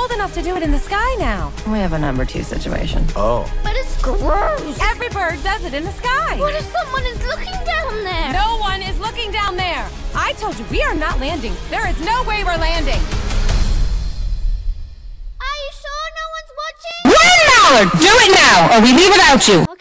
Old enough to do it in the sky now. We have a number two situation. Oh. But it's gross. Every bird does it in the sky. What if someone is looking down there? No one is looking down there. I told you we are not landing. There is no way we're landing. Are you sure no one's watching? Run, Mallard! Do it now, or we leave without you! Okay.